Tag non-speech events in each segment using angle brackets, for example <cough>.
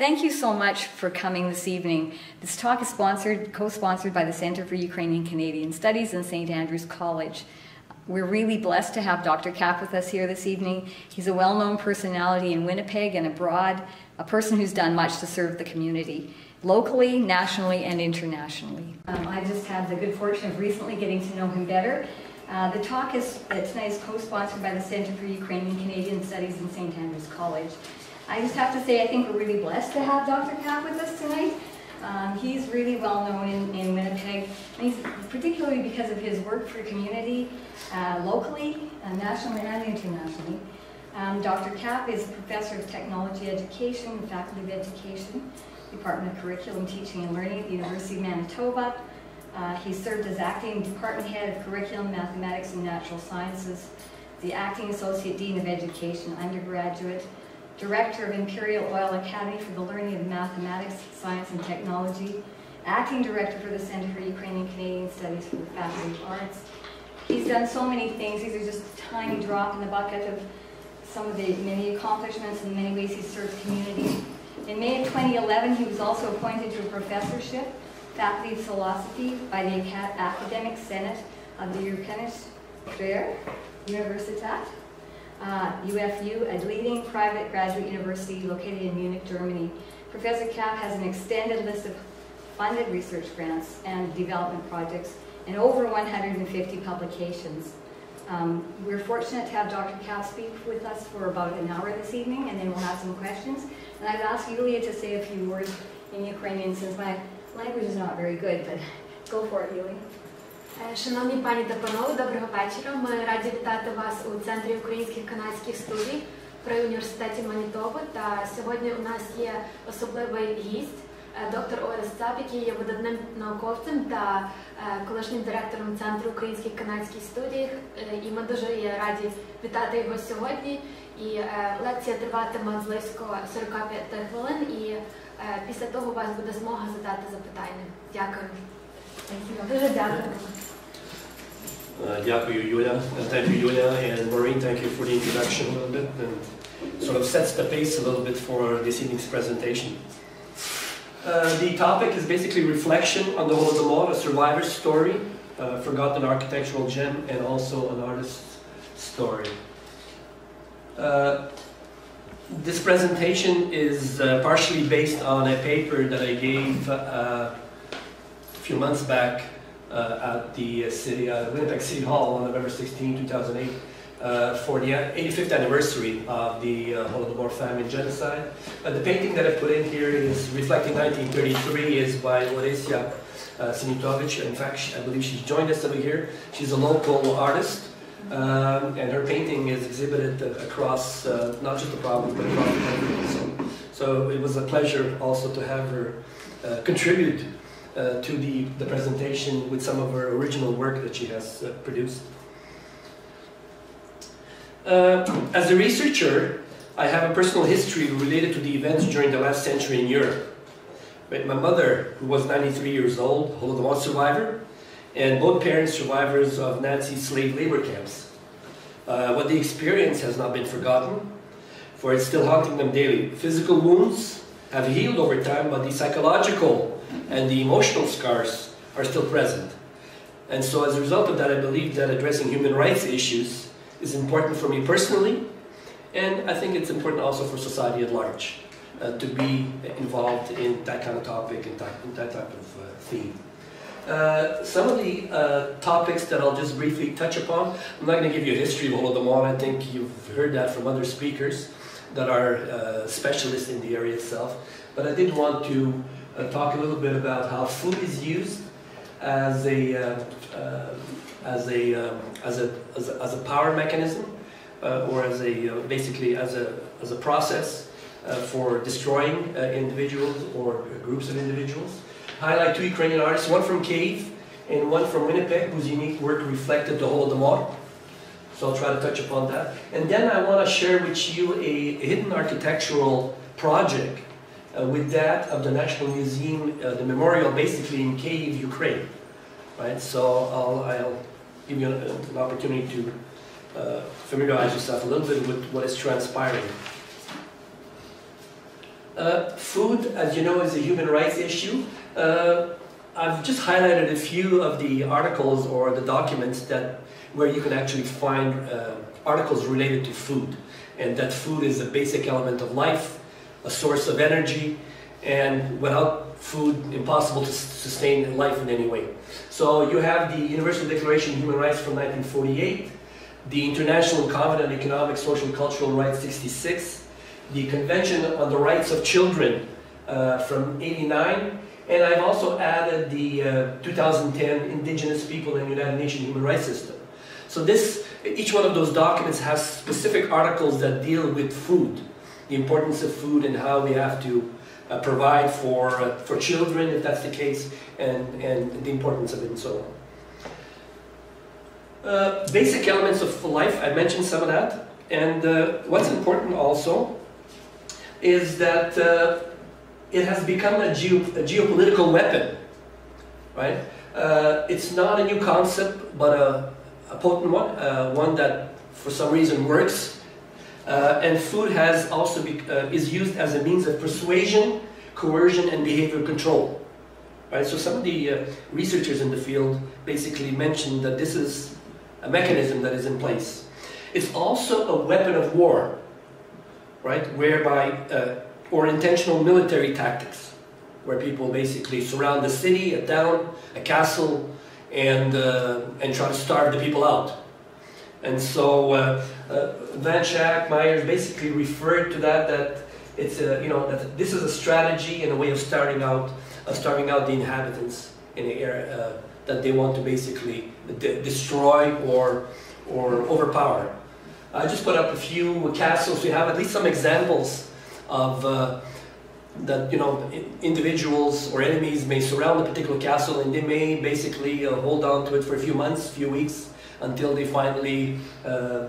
Thank you so much for coming this evening. This talk is sponsored, co-sponsored by the Center for Ukrainian Canadian Studies and St. Andrews College. We're really blessed to have Dr. Cap with us here this evening. He's a well-known personality in Winnipeg and abroad, a person who's done much to serve the community, locally, nationally, and internationally. Um, I just had the good fortune of recently getting to know him better. Uh, the talk is, uh, tonight is co-sponsored by the Center for Ukrainian Canadian Studies in St. Andrews College. I just have to say I think we're really blessed to have Dr. Cap with us tonight. Um, he's really well known in, in Winnipeg, particularly because of his work for community uh, locally, uh, nationally, and internationally. Um, Dr. Cap is Professor of Technology Education Faculty of Education, Department of Curriculum, Teaching and Learning at the University of Manitoba. Uh, he served as Acting Department Head of Curriculum, Mathematics and Natural Sciences, the Acting Associate Dean of Education, undergraduate, Director of Imperial Oil Academy for the Learning of Mathematics, Science and Technology, Acting Director for the Center for Ukrainian Canadian Studies for the Faculty of Arts. He's done so many things. These are just a tiny drop in the bucket of some of the many accomplishments and many ways he's served community. In May of 2011, he was also appointed to a professorship, Faculty of Philosophy, by the Academic Senate of the Europäische Universität uh, UFU, a leading private graduate university located in Munich, Germany. Professor Cap has an extended list of funded research grants and development projects and over 150 publications. Um, we're fortunate to have Dr. Cap speak with us for about an hour this evening, and then we'll have some questions. And I'd ask Yulia to say a few words in Ukrainian since my language is not very good, but go for it, Yulia. Шановні пані та панове, доброго вечора. Ми раді вітати вас у Центрі українських канадських студій при університеті Манітоби. Та сьогодні у нас є особливий гість, доктор Орес Цап, який є видатним науковцем та колишнім директором Центру українських канадських студій. І ми дуже є раді вітати його сьогодні. І лекція триватиме близько 45 хвилин. І після того у вас буде змога задати запитання. Дякую. Дуже дякую. Uh, Yulia, uh, thank you Yulia, and Maureen, thank you for the introduction a little bit, and sort of sets the pace a little bit for this evening's presentation. Uh, the topic is basically reflection on the whole Holodomor, a survivor's story, a forgotten architectural gem, and also an artist's story. Uh, this presentation is uh, partially based on a paper that I gave uh, a few months back uh, at the city, uh, Winnipeg City Hall on November 16, 2008, uh, for the 85th anniversary of the uh, Holodomor famine genocide. Uh, the painting that I put in here is reflecting 1933 is by Loresia uh, Sinitowich. In fact, she, I believe she's joined us over here. She's a local artist. Um, and her painting is exhibited across uh, not just the province but across the country. So, so it was a pleasure also to have her uh, contribute uh, to the, the presentation with some of her original work that she has uh, produced. Uh, as a researcher, I have a personal history related to the events during the last century in Europe. Right, my mother, who was 93 years old, Holodomor survivor, and both parents survivors of Nazi slave labor camps. Uh, what they experienced has not been forgotten, for it's still haunting them daily. Physical wounds have healed over time, but the psychological and the emotional scars are still present. And so as a result of that, I believe that addressing human rights issues is important for me personally, and I think it's important also for society at large uh, to be involved in that kind of topic and that, that type of uh, theme. Uh, some of the uh, topics that I'll just briefly touch upon, I'm not going to give you a history of Holodomor, I think you've heard that from other speakers that are uh, specialists in the area itself, but I did want to talk a little bit about how food is used as a uh, uh, as a, um, as a as a as a power mechanism or as a basically as a as a process for destroying individuals or groups of individuals. Highlight two Ukrainian artists, one from Kiev and one from Winnipeg, whose unique work reflected the Holodomor. So I'll try to touch upon that. And then I want to share with you a hidden architectural project uh, with that of the National Museum, uh, the memorial basically in Kiev, Ukraine. Right, so I'll, I'll give you an, an opportunity to uh, familiarize yourself a little bit with what is transpiring. Uh, food, as you know, is a human rights issue. Uh, I've just highlighted a few of the articles or the documents that where you can actually find uh, articles related to food, and that food is a basic element of life, a source of energy, and without food, impossible to sustain life in any way. So you have the Universal Declaration of Human Rights from 1948, the International Covenant on Economic, Social, and Cultural Rights 66, the Convention on the Rights of Children uh, from 89, and I've also added the uh, 2010 Indigenous People and United Nations Human Rights System. So this, each one of those documents has specific articles that deal with food, the importance of food and how we have to uh, provide for, uh, for children, if that's the case, and, and the importance of it and so on. Uh, basic elements of life, I mentioned some of that. And uh, what's important also is that uh, it has become a, geo a geopolitical weapon, right? Uh, it's not a new concept, but a, a potent one, one that for some reason works. Uh, and food has also be, is used as a means of persuasion, coercion, and behavior control. Right? So some of the researchers in the field basically mentioned that this is a mechanism that is in place. It's also a weapon of war, right? Whereby, uh, or intentional military tactics, where people basically surround the city, a town, a castle, and, uh, and try to starve the people out. And so uh, uh Van Schaack, Myers basically referred to that, that it's a, you know, that this is a strategy and a way of starting out, of starting out the inhabitants in the area uh, that they want to basically de destroy or, or overpower. I just put up a few castles. We have at least some examples of uh, that you know individuals or enemies may surround a particular castle and they may basically uh, hold on to it for a few months, few weeks until they finally uh,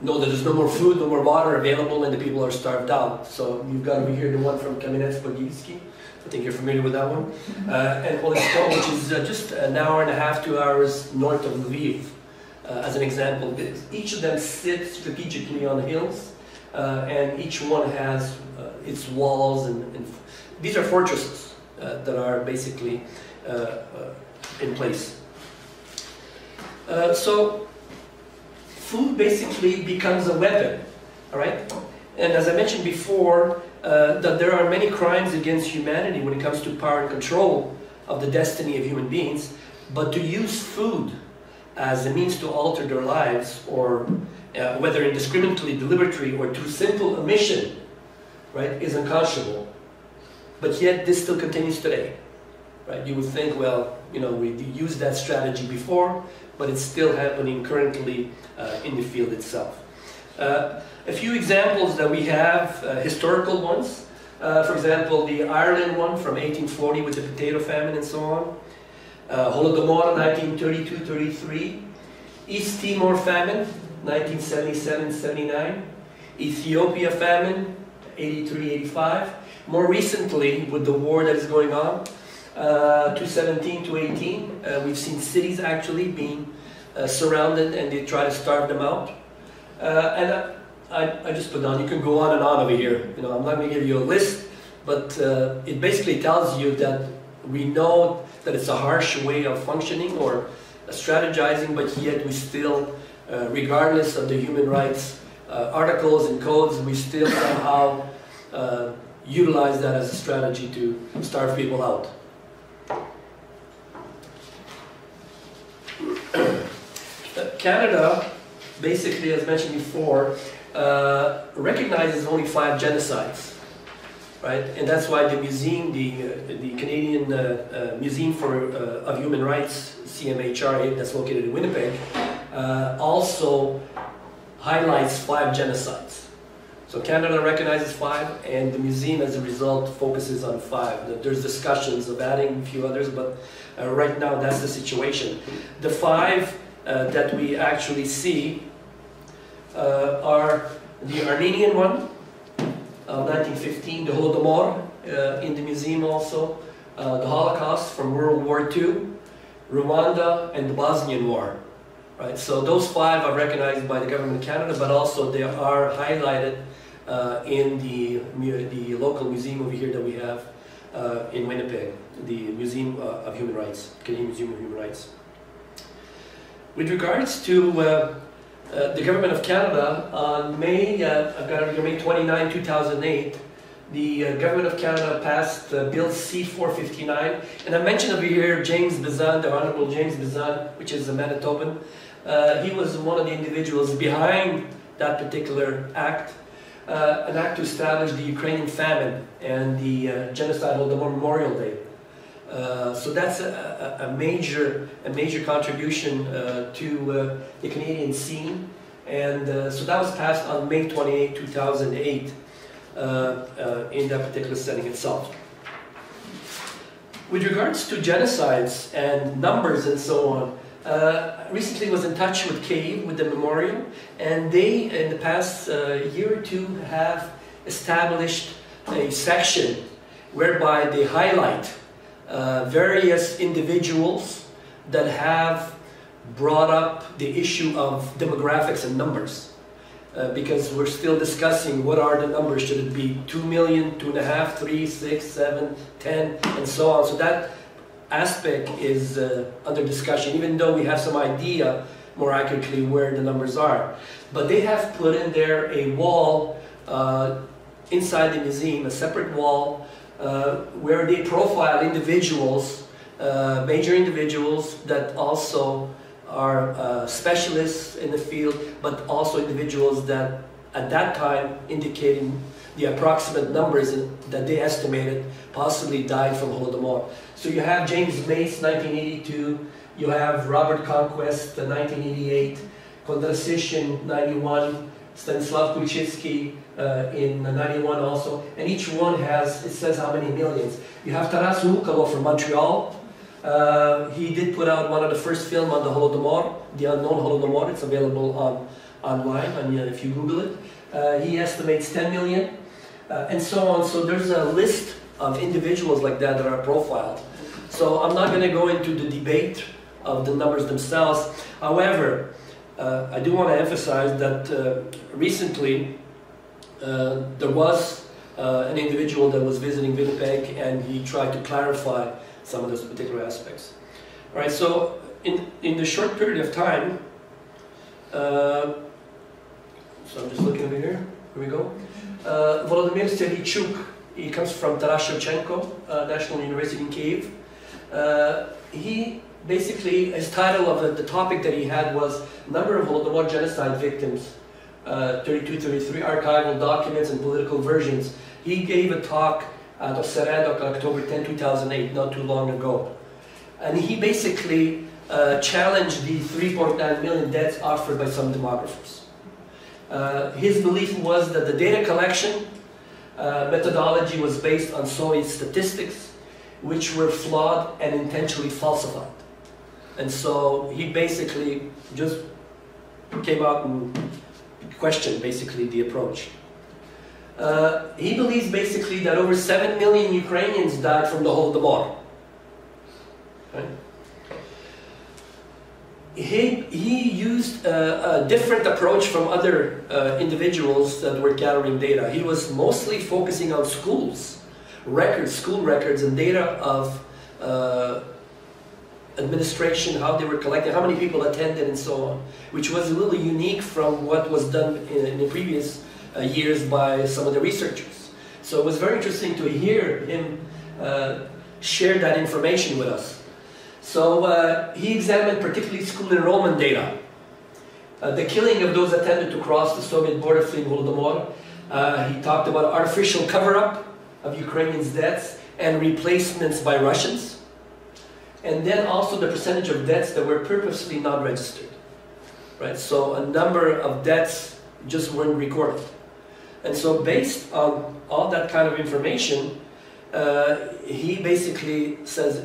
know that there's no more food, no more water available, and the people are starved out. So you've got over here the one from Kamenets-Podilsky. I think you're familiar with that one. Mm-hmm. Uh, and Politsko, which is uh, just an hour and a half, two hours north of Lviv, uh, as an example. Each of them sit strategically on hills, uh, and each one has uh, its walls, and, and, these are fortresses uh, that are basically in place. So food basically becomes a weapon, all right? And as I mentioned before, uh, that there are many crimes against humanity when it comes to power and control of the destiny of human beings, but to use food as a means to alter their lives, or uh, whether indiscriminately, deliberately, or through simple omission, right, is unconscionable. But yet, this still continues today. Right? You would think, well, you know, we used that strategy before, but it's still happening currently uh, in the field itself. Uh, a few examples that we have, uh, historical ones. Uh, for example, the Ireland one from 1840 with the potato famine and so on. Uh, Holodomor 1932-33. East Timor famine 1977-79. Ethiopia famine 83-85. More recently, with the war that is going on, uh, 2017 to 18, uh, we've seen cities actually being uh, surrounded and they try to starve them out. Uh, and I, I just put down, you can go on and on over here. You know, I'm not going to give you a list, but uh, it basically tells you that we know that it's a harsh way of functioning or strategizing, but yet we still, regardless of the human rights articles and codes, we still somehow utilize that as a strategy to starve people out. <clears throat> Canada, basically, as mentioned before, uh, recognizes only five genocides, right? And that's why the museum, the, uh, the Canadian uh, uh Museum for, uh, of Human Rights, CMHR, that's located in Winnipeg, uh, also highlights five genocides. So Canada recognizes five, and the museum, as a result, focuses on five. There's discussions of adding a few others, but right now that's the situation. The five that we actually see uh, are the Armenian one, of 1915, the Holodomor uh, in the museum also, uh, the Holocaust from World War II, Rwanda, and the Bosnian War. Right, so those five are recognized by the government of Canada, but also they are highlighted uh, in the, the local museum over here that we have uh, in Winnipeg, the Museum uh, of Human Rights, Canadian Museum of Human Rights. With regards to uh, uh, the Government of Canada, on May, I've got it, May 29, 2008, the Government of Canada passed Bill C-459, and I mentioned over here James Bezan, the Honorable James Bezan, which is a Manitoban. He was one of the individuals behind that particular act, uh, an act to establish the Ukrainian famine and the uh, genocide the Memorial Day. Uh, so that's a, a, a, major, a major contribution uh, to uh, the Canadian scene. And uh, so that was passed on May 28, 2008, in that particular setting itself. With regards to genocides and numbers and so on, uh, recently was in touch with Kiev, with the memorial, and they, in the past uh, year or two, have established a section whereby they highlight uh, various individuals that have brought up the issue of demographics and numbers. Uh, because we're still discussing what are the numbers. Should it be 2 million, 2.5, 3, 6, 7, 10, and so on. So that aspect is uh, under discussion, even though we have some idea more accurately where the numbers are. But they have put in there a wall uh, inside the museum, a separate wall, uh, where they profile individuals, uh, major individuals that also are uh, specialists in the field, but also individuals that at that time indicating the approximate numbers that they estimated possibly died from Holodomor. So you have James Mace, 1982, you have Robert Conquest, 1988, Kondrashin, 91, Stanislav Kulchitsky uh, in 91 also, and each one has, it says how many millions. You have Taras Ulkalov from Montreal. Uh, he did put out one of the first film on the Holodomor, the unknown Holodomor. It's available on, online and, uh, if you Google it. Uh, he estimates 10 million uh, and so on. So there's a list of individuals like that that are profiled. So I'm not going to go into the debate of the numbers themselves. However, uh, I do want to emphasize that uh, recently uh, there was uh, an individual that was visiting Winnipeg and he tried to clarify some of those particular aspects. All right, so in, in the short period of time, uh, so I'm just looking over here, here we go. Uh, Volodymyr Serhijchuk, he comes from Taras Shevchenko uh, National University in Kiev. Uh, he basically, his title of the, the, topic that he had was Number of Holodomor Genocide Victims, uh, 32, 33, Archival Documents and Political Versions. He gave a talk at Oseredok on October 10, 2008, not too long ago. And he basically uh, challenged the 3.9 million deaths offered by some demographers. Uh, his belief was that the data collection uh, methodology was based on Soviet statistics, which were flawed and intentionally falsified. And so he basically just came out and questioned basically the approach. Uh, he believes basically that over 7 million Ukrainians died from the Holodomor. Right? He, he used a, a different approach from other uh, individuals that were gathering data. He was mostly focusing on schools, records, school records, and data of uh, administration, how they were collected, how many people attended, and so on, which was a little unique from what was done in, in the previous uh, years by some of the researchers. So it was very interesting to hear him uh, share that information with us. So uh, he examined particularly school enrollment data. Uh, the killing of those attempted to cross the Soviet border fleeing Holodomor. Uh, he talked about artificial cover-up of Ukrainians' deaths and replacements by Russians and then also the percentage of deaths that were purposely not registered. Right? So a number of deaths just weren't recorded. And so based on all that kind of information, uh, he basically says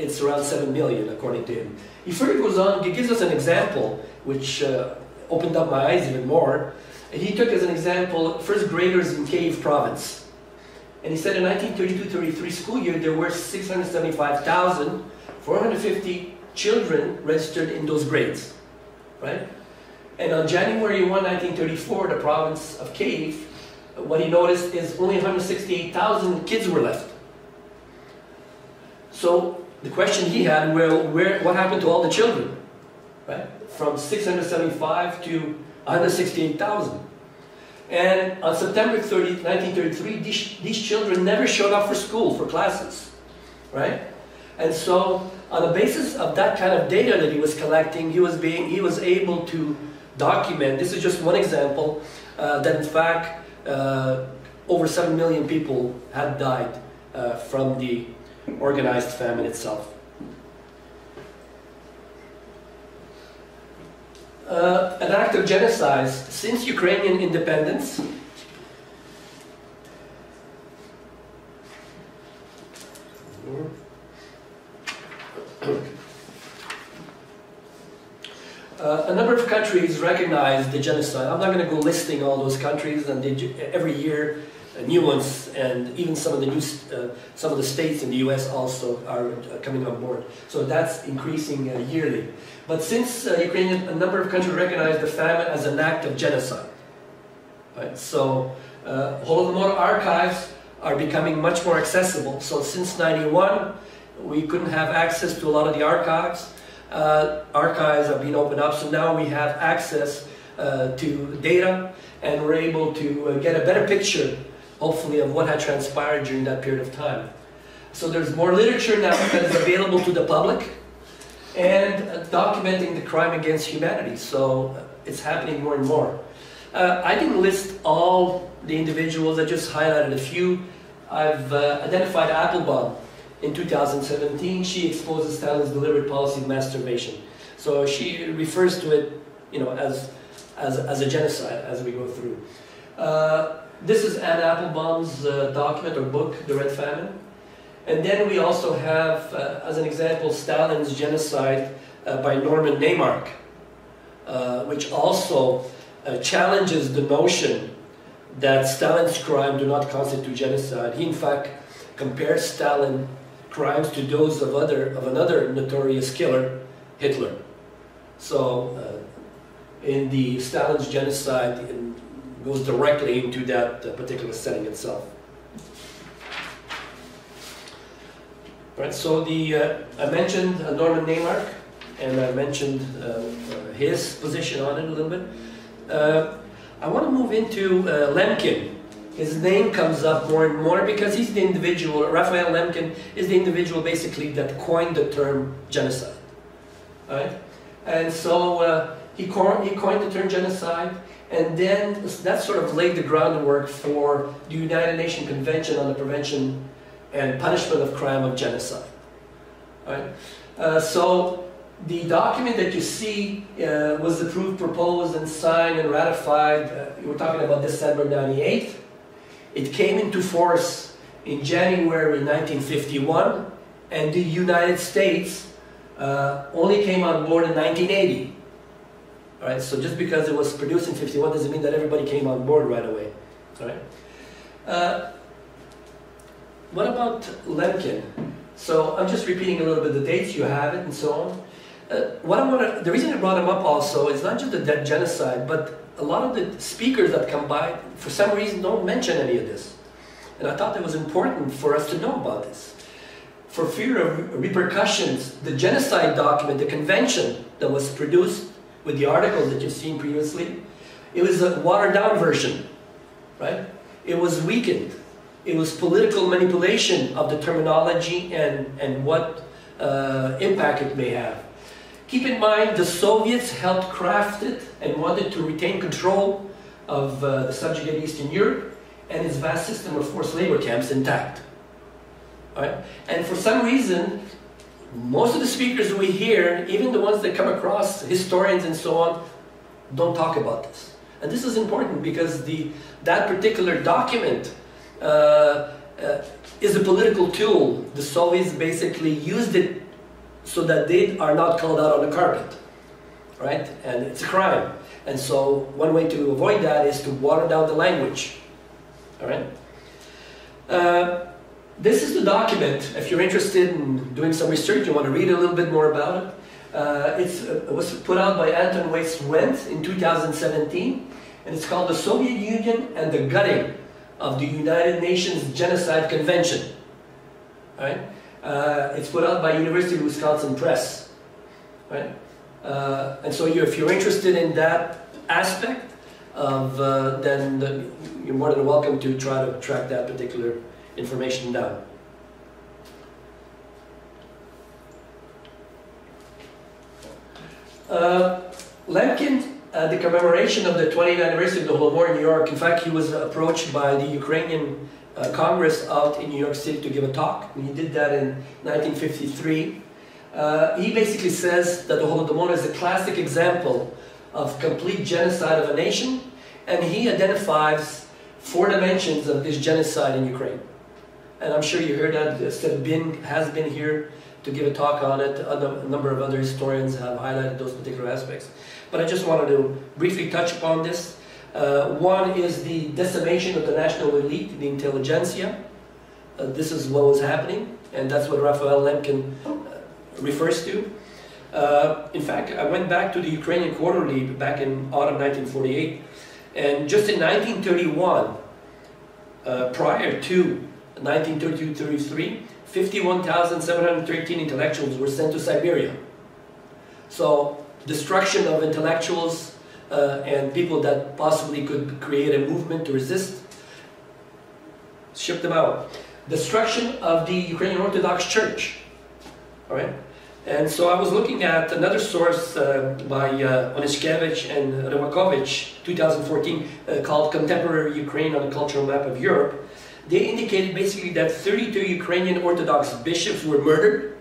it's around 7 million according to him. He further goes on, he gives us an example which uh, opened up my eyes even more. He took as an example first graders in Kiev province. And he said in 1932-33 school year there were 675,000 450 children registered in those grades, right? And on January 1, 1934, the province of Kiev what he noticed is only 168,000 kids were left. So the question he had, well, where, what happened to all the children? Right? From 675 to 116,000. And on September 30, 1933, these, these children never showed up for school, for classes. Right? And so, on the basis of that kind of data that he was collecting, he was, being, he was able to document, this is just one example, uh, that in fact, uh, over 7 million people had died uh, from the organized famine itself. Uh, an act of genocide since Ukrainian independence. Uh, a number of countries recognize the genocide. I'm not going to go listing all those countries, and they, every year new ones, and even some of the new, uh, some of the states in the U.S. also are uh, coming on board. So that's increasing uh, yearly. But since uh, Ukrainian, a number of countries recognize the famine as an act of genocide, right? So Holodomor archives are becoming much more accessible. So since '91, we couldn't have access to a lot of the archives uh, archives have been opened up, so now we have access uh, to data and we're able to uh, get a better picture, hopefully, of what had transpired during that period of time. So there's more literature now that is available to the public and uh, documenting the crime against humanity. So uh, it's happening more and more. Uh, I didn't list all the individuals, I just highlighted a few. I've identified Applebaum in 2017, she exposes Stalin's deliberate policy of mass starvation. So she refers to it, you know, as, as, as a genocide as we go through. Uh, this is Anne Applebaum's uh, document or book, The Red Famine. And then we also have, uh, as an example, Stalin's genocide uh, by Norman Naimark, uh, which also uh, challenges the notion that Stalin's crime do not constitute genocide. He, in fact, compares Stalin crimes to those of other of another notorious killer, Hitler. So, uh, in the Stalin's genocide, goes directly into that uh, particular setting itself. Right. So the uh, I mentioned uh, Norman Naimark, and I mentioned uh, his position on it a little bit. I want to move into Lemkin his name comes up more and more because he's the individual, Raphael Lemkin is the individual basically that coined the term genocide. Right? And so uh, he, coined, he coined the term genocide, and then that sort of laid the groundwork for the United Nations Convention on the Prevention and Punishment of Crime of Genocide. Right? Uh, so the document that you see uh, was approved, proposed, and signed and ratified. Uh, we're talking about December 98. It came into force in January 1951, and the United States uh, only came on board in 1980. All right, so just because it was produced in 51 doesn't mean that everybody came on board right away. All right. Uh, what about Lemkin? So I'm just repeating a little bit the dates, you have it, and so on. Uh, what I want to, the reason I brought him up also is not just the genocide, but a lot of the speakers that come by, for some reason, don't mention any of this. And I thought it was important for us to know about this. For fear of repercussions, the genocide document, the convention that was produced with the article that you've seen previously, it was a watered down version, right? It was weakened. It was political manipulation of the terminology and, and what uh, impact it may have. Keep in mind, the Soviets helped craft it and wanted to retain control of uh, the subjugated Eastern Europe and its vast system of forced labor camps intact. Right? And for some reason, most of the speakers we hear, even the ones that come across, historians and so on, don't talk about this. And this is important because the, that particular document uh, uh, is a political tool. The Soviets basically used it so that they are not called out on the carpet, right? And it's a crime. And so one way to avoid that is to water down the language, all right? Uh, this is the document. If you're interested in doing some research, you want to read a little bit more about it. Uh, uh, it was put out by Anton Weiss Wendt in 2017, and it's called The Soviet Union and the Gutting of the United Nations Genocide Convention. Right? Uh, it's put out by University of Wisconsin Press. Right? Uh, and so you, if you're interested in that aspect of, uh, then the, you're more than welcome to try to track that particular information down. Uh, Lemkin, uh, the commemoration of the 20th anniversary of the Holodomor in New York, in fact, he was approached by the Ukrainian uh, Congress out in New York City to give a talk. And he did that in 1953. Uh, he basically says that the Holodomor is a classic example of complete genocide of a nation, and he identifies four dimensions of this genocide in Ukraine. And I'm sure you heard that Steve Bin has been here to give a talk on it. A number of other historians have highlighted those particular aspects. But I just wanted to briefly touch upon this. Uh, one is the decimation of the national elite, the intelligentsia. Uh, this is what was happening, and that's what Raphael Lemkin uh, refers to. Uh, in fact, I went back to the Ukrainian Quarterly back in autumn 1948, and just in 1931, uh, prior to 1932-33, 51,713 intellectuals were sent to Siberia. So destruction of intellectuals uh, and people that possibly could create a movement to resist, shipped them out. Destruction of the Ukrainian Orthodox Church. All right? And so I was looking at another source uh, by uh, Onyszkiewicz and Rymakovich, 2014, uh, called Contemporary Ukraine on a Cultural Map of Europe. They indicated basically that 32 Ukrainian Orthodox bishops were murdered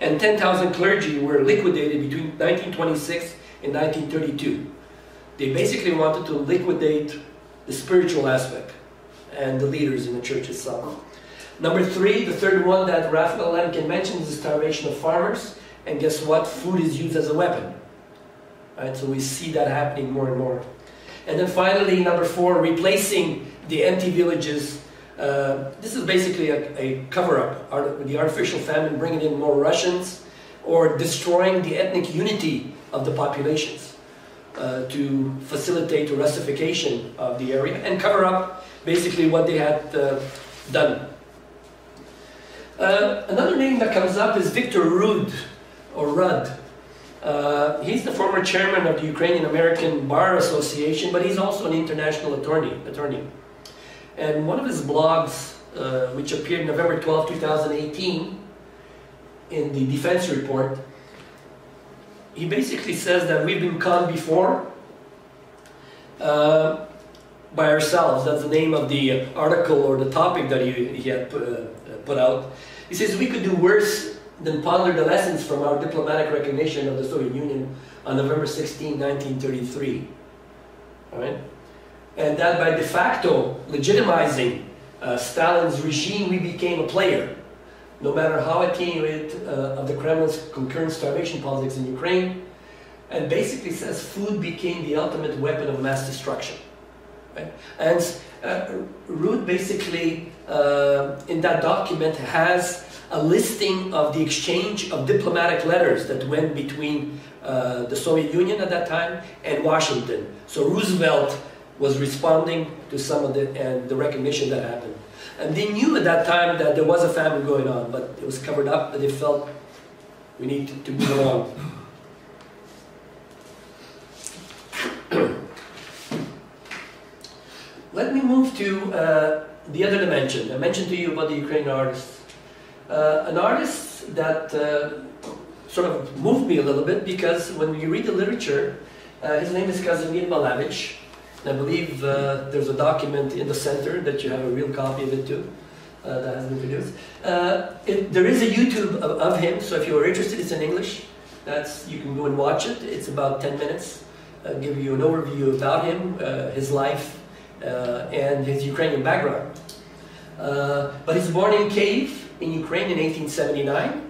and 10,000 clergy were liquidated between 1926 and 1932. They basically wanted to liquidate the spiritual aspect and the leaders in the church itself. Number three, the third one that Raphael Lemkin mentions is the starvation of farmers. And guess what? Food is used as a weapon. Right? So we see that happening more and more. And then finally, number four, replacing the empty villages. Uh, this is basically a, a cover-up, the artificial famine bringing in more Russians or destroying the ethnic unity of the populations uh, to facilitate the Russification of the area and cover up basically what they had uh, done. Uh, another name that comes up is Victor Rud, or Rudd. Uh, he's the former chairman of the Ukrainian American Bar Association, but he's also an international attorney. attorney. And one of his blogs, uh, which appeared November 12, 2018, in the defense report, he basically says that we've been conned before uh, by ourselves. That's the name of the article or the topic that he, he had put, uh, put out. He says we could do worse than ponder the lessons from our diplomatic recognition of the Soviet Union on November 16, 1933. All right? And that by de facto legitimizing uh, Stalin's regime, we became a player. No matter how attenuated uh, of the Kremlin's concurrent starvation politics in Ukraine, and basically says food became the ultimate weapon of mass destruction. Right? And uh, Rud basically, uh, in that document, has a listing of the exchange of diplomatic letters that went between uh, the Soviet Union at that time and Washington. So Roosevelt was responding to some of the, and the recognition that happened. And they knew at that time that there was a famine going on, but it was covered up, and they felt we need to, to move along. <coughs> Let me move to uh, the other dimension. I mentioned to you about the Ukrainian artist. Uh, an artist that uh, sort of moved me a little bit because when you read the literature, uh, his name is Kazimir Malevich. I believe uh, there's a document in the center that you have a real copy of it too. Uh, that has been produced. Uh, it, there is a YouTube of, of, him, so if you are interested, it's in English. That's you can go and watch it. It's about 10 minutes. I'll give you an overview about him, his life, and his Ukrainian background. but he's born in Kiev, in Ukraine in 1879.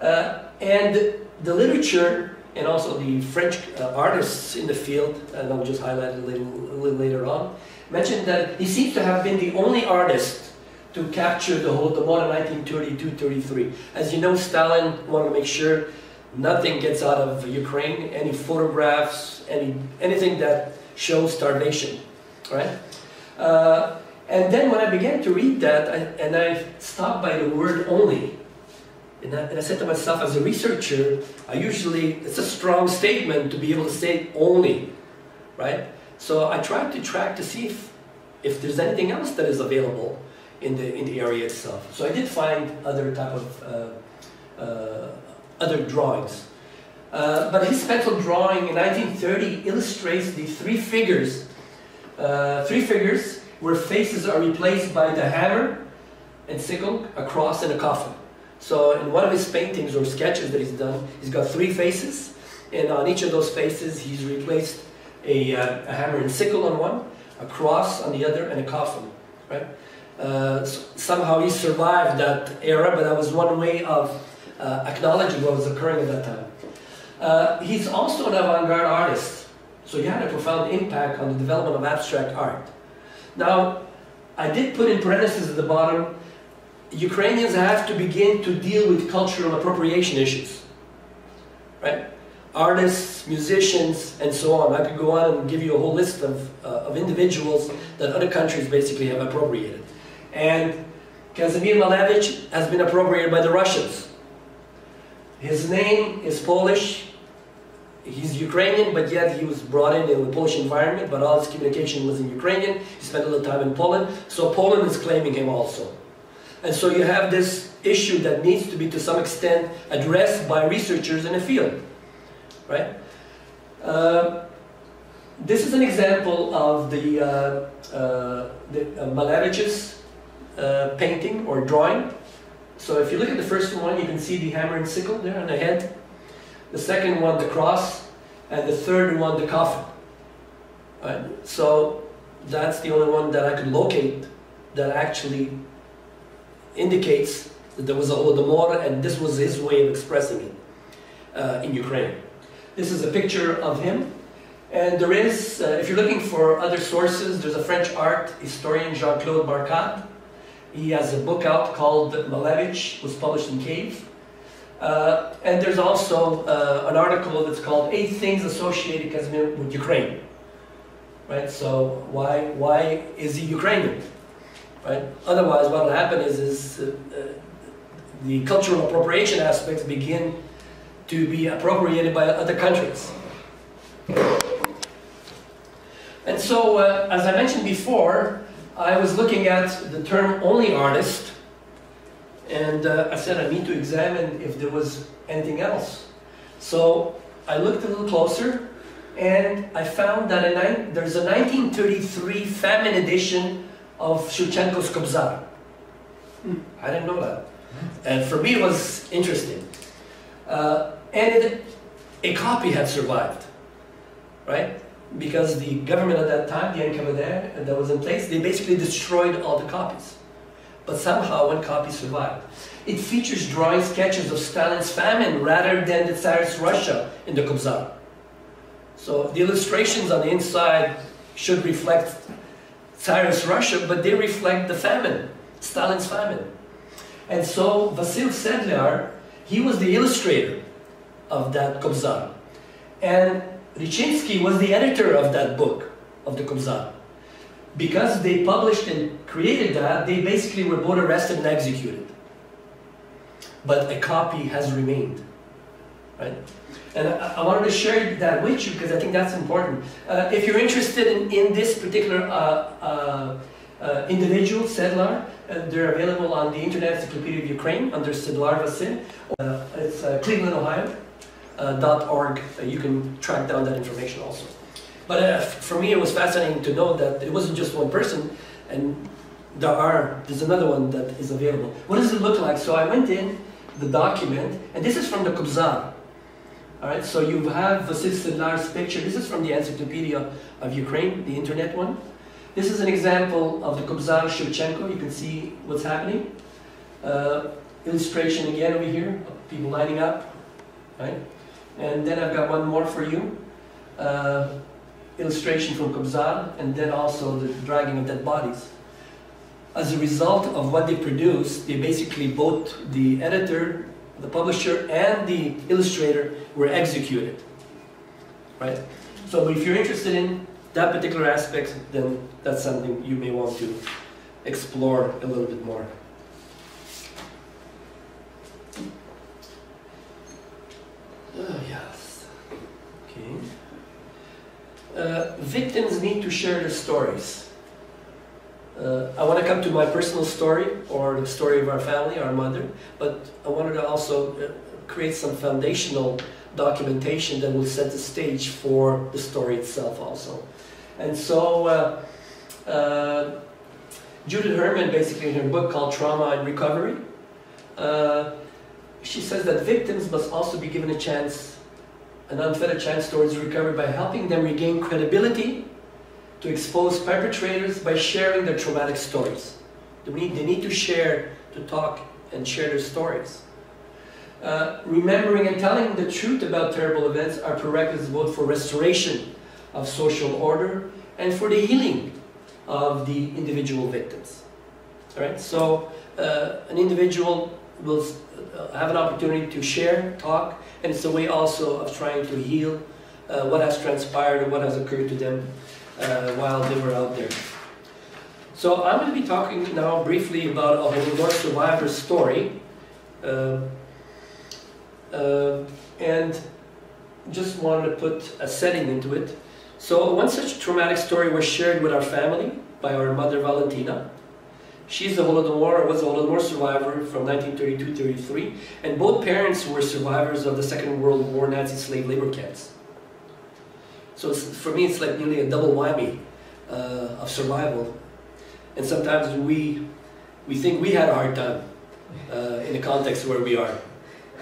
Uh, and the literature and also the French uh, artists in the field, and I'll just highlight it a little, a little later on, mentioned that he seems to have been the only artist to capture the Holodomor in 1932-33. As you know, Stalin wanted to make sure nothing gets out of Ukraine, any photographs, any anything that shows starvation, right? Uh, And then when I began to read that, I, and I stopped by the word only, and I, and I said to myself, as a researcher, I usually, it's a strong statement to be able to say only, right? So I tried to track to see if, if there's anything else that is available in the, in the area itself. So I did find other type of, uh, uh, other drawings. Uh, but his pencil drawing in 1930 illustrates the three figures, uh, three figures where faces are replaced by the hammer and sickle, a cross and a coffin. So in one of his paintings or sketches that he's done, he's got three faces, and on each of those faces he's replaced a, uh, a hammer and sickle on one, a cross on the other, and a coffin, right? Uh, so somehow he survived that era, but that was one way of uh, acknowledging what was occurring at that time. Uh, he's also an avant-garde artist, so he had a profound impact on the development of abstract art. Now, I did put in parentheses at the bottom Ukrainians have to begin to deal with cultural appropriation issues. Right? Artists, musicians, and so on. I could go on and give you a whole list of, uh, of individuals that other countries basically have appropriated. And Kazimir Malevich has been appropriated by the Russians. His name is Polish. He's Ukrainian, but yet he was brought in in the Polish environment, but all his communication was in Ukrainian. He spent a little time in Poland, so Poland is claiming him also. And so you have this issue that needs to be to some extent addressed by researchers in the field, right? Uh, this is an example of the, uh, uh, the uh, uh, painting or drawing. So if you look at the first one, you can see the hammer and sickle there on the head. The second one, the cross, and the third one, the coffin. Right? So that's the only one that I could locate that actually indicates that there was a Holodomor and this was his way of expressing it uh, in Ukraine. This is a picture of him. And there is, uh, if you're looking for other sources, there's a French art historian, Jean-Claude Marcadé. He has a book out called Malevich, was published in Kiev. Uh, and there's also uh, an article that's called Eight Things Associated with Ukraine. Right, so why, why is he Ukrainian? Right? Otherwise, what will happen is, is uh, uh, the cultural appropriation aspects begin to be appropriated by other countries. And so, uh, as I mentioned before, I was looking at the term only artist, and uh, I said I need to examine if there was anything else. So I looked a little closer, and I found that there's a 1933 Famine edition of Shevchenko's Kobzar. Hmm. I didn't know that. And for me, it was interesting. Uh, and it, a copy had survived, right? Because the government at that time, the NKVD that was in place, they basically destroyed all the copies. But somehow one copy survived. It features drawing sketches of Stalin's famine rather than the Tsarist Russia in the Kobzar. So the illustrations on the inside should reflect Tsarist Russia, but they reflect the famine, Stalin's famine. And so Vasil Sedlar, he was the illustrator of that Kobzar. And Richinsky was the editor of that book, of the Kobzar. Because they published and created that, they basically were both arrested and executed. But a copy has remained. Right? And I, I, wanted to share that with you because I think that's important. Uh, if you're interested in, in this particular uh, uh, uh individual, Sedlar, uh, they're available on the Internet Encyclopedia of Ukraine under Sedlar Vasil. Uh, it's Cleveland, Ohio. .org. you can track down that information also. But for me, it was fascinating to know that it wasn't just one person, and there are, there's another one that is available. What does it look like? So I went in, the document, and this is from the Kobzar. All right, so you have Vasil Sedlar's picture. This is from the Encyclopedia of Ukraine, the internet one. This is an example of the Kobzar Shevchenko. You can see what's happening. Uh, illustration again over here, people lining up. Right? And then I've got one more for you. Uh, illustration from Kobzar, and then also the dragging of dead bodies. As a result of what they produced, they basically both the editor the publisher and the illustrator were executed. Right? So if you're interested in that particular aspect, then that's something you may want to explore a little bit more. Oh, yes. Okay. Uh, victims need to share their stories. Uh, I want to come to my personal story or the story of our family, our mother, but I wanted to also uh, create some foundational documentation that will set the stage for the story itself also. And so uh, uh, Judith Herman, basically in her book called Trauma and Recovery, uh, she says that victims must also be given a chance, an unfettered chance towards recovery by helping them regain credibility to expose perpetrators by sharing their traumatic stories. They need, they need to share, to talk and share their stories. Uh, remembering and telling the truth about terrible events are prerequisites both for restoration of social order and for the healing of the individual victims. All right, so uh, an individual will uh, have an opportunity to share, talk, and it's a way also of trying to heal uh, what has transpired and what has occurred to them uh, while they were out there. So I'm going to be talking now briefly about a Holodomor survivor's story. Uh, uh, and just wanted to put a setting into it. So one such traumatic story was shared with our family by our mother Valentina. She's a Holodomor, was a Holodomor survivor from 1932-33, and both parents were survivors of the Second World War Nazi slave labor camps. So for me, it's like nearly a double whammy uh, of survival. And sometimes we, we think we had a hard time uh, in the context where we are.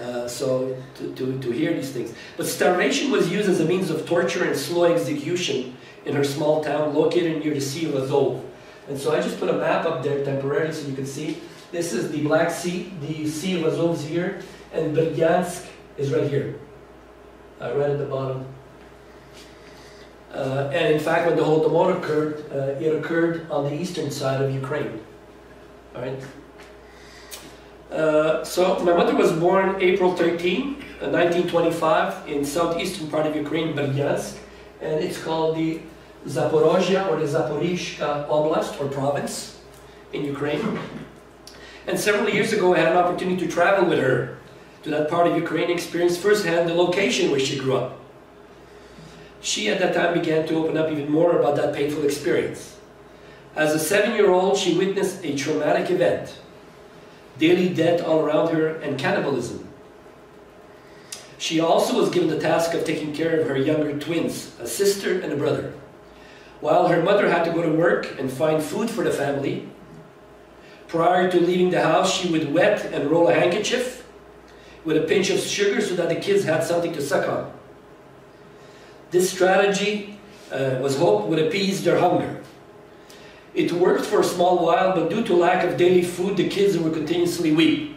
Uh, so to, to, to hear these things. But starvation was used as a means of torture and slow execution in her small town located near the Sea of Azov. And so I just put a map up there temporarily so you can see. This is the Black Sea, the Sea of Azov is here, and Berdyansk is right here, uh, right at the bottom. Uh, and in fact, when the Holodomor occurred, uh, it occurred on the eastern side of Ukraine. All right. Uh, so my mother was born April 13, 1925, uh, in southeastern part of Ukraine, Berdyansk, and it's called the Zaporozhia or the Zaporizhka Oblast or province in Ukraine. And several years ago, I had an opportunity to travel with her to that part of Ukraine, experience firsthand the location where she grew up she at that time began to open up even more about that painful experience. As a seven-year-old, she witnessed a traumatic event, daily death all around her, and cannibalism. She also was given the task of taking care of her younger twins, a sister and a brother. While her mother had to go to work and find food for the family, prior to leaving the house, she would wet and roll a handkerchief with a pinch of sugar so that the kids had something to suck on. This strategy uh, was hoped would appease their hunger. It worked for a small while, but due to lack of daily food, the kids were continuously weak.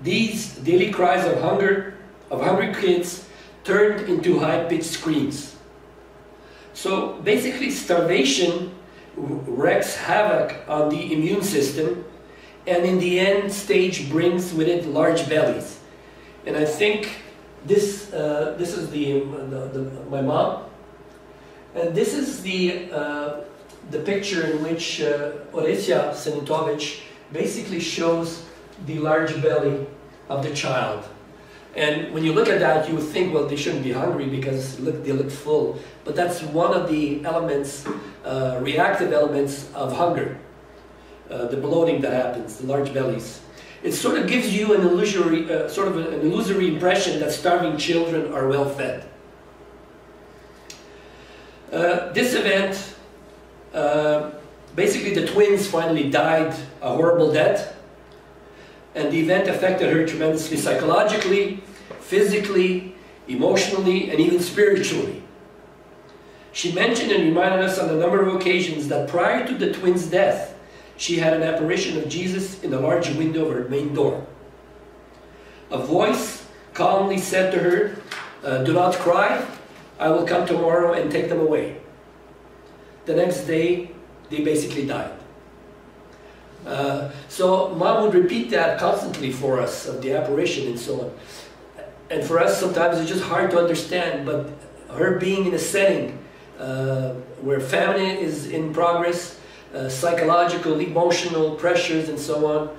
These daily cries of hunger, of hungry kids, turned into high-pitched screams. So basically, starvation wreaks havoc on the immune system, and in the end stage brings with it large bellies. And I think this, uh, this is the, the, the, my mom. And this is the, uh, the picture in which uh, Orysia Sinitowich basically shows the large belly of the child. And when you look at that, you think, well, they shouldn't be hungry because look, they look full. But that's one of the elements, uh, reactive elements of hunger. Uh, the bloating that happens, the large bellies. It sort of gives you an illusory, uh, sort of an illusory impression that starving children are well fed. Uh, this event, uh, basically the twins finally died a horrible death, and the event affected her tremendously psychologically, physically, emotionally, and even spiritually. She mentioned and reminded us on a number of occasions that prior to the twins' death, she had an apparition of Jesus in the large window of her main door. A voice calmly said to her, uh, Do not cry, I will come tomorrow and take them away. The next day, they basically died. Uh, so mom would repeat that constantly for us of the apparition and so on. And for us, sometimes it's just hard to understand, but her being in a setting uh, where famine is in progress, uh, psychological, emotional pressures, and so on.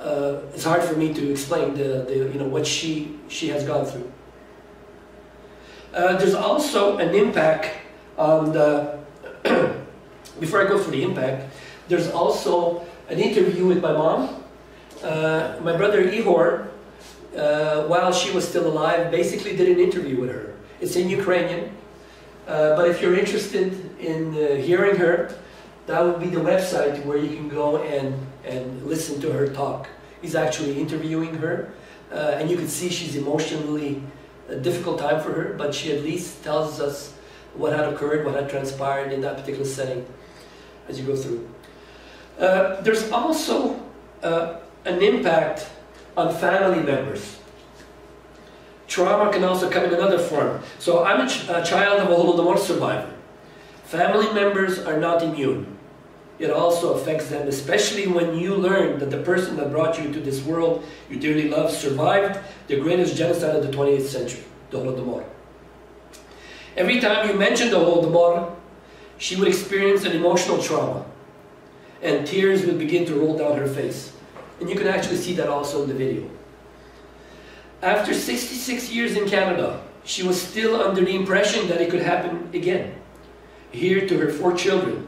Uh, it's hard for me to explain the, the, you know, what she, she has gone through. Uh, there's also an impact on the, <clears throat> before I go through the impact, there's also an interview with my mom. Uh, my brother Ihor, uh, while she was still alive, basically did an interview with her. It's in Ukrainian, but if you're interested in hearing her, that would be the website where you can go and, and listen to her talk. He's actually interviewing her, uh, and you can see she's emotionally a difficult time for her, but she at least tells us what had occurred, what had transpired in that particular setting as you go through. Uh, there's also uh, an impact on family members. Trauma can also come in another form. So I'm a, ch a child of a Holodomor survivor. Family members are not immune. It also affects them, especially when you learn that the person that brought you into this world you dearly love survived the greatest genocide of the 20th century, the Holodomor. Every time you mention the Holodomor, she would experience an emotional trauma, and tears would begin to roll down her face. And you can actually see that also in the video. After 66 years in Canada, she was still under the impression that it could happen again. Here to her four children.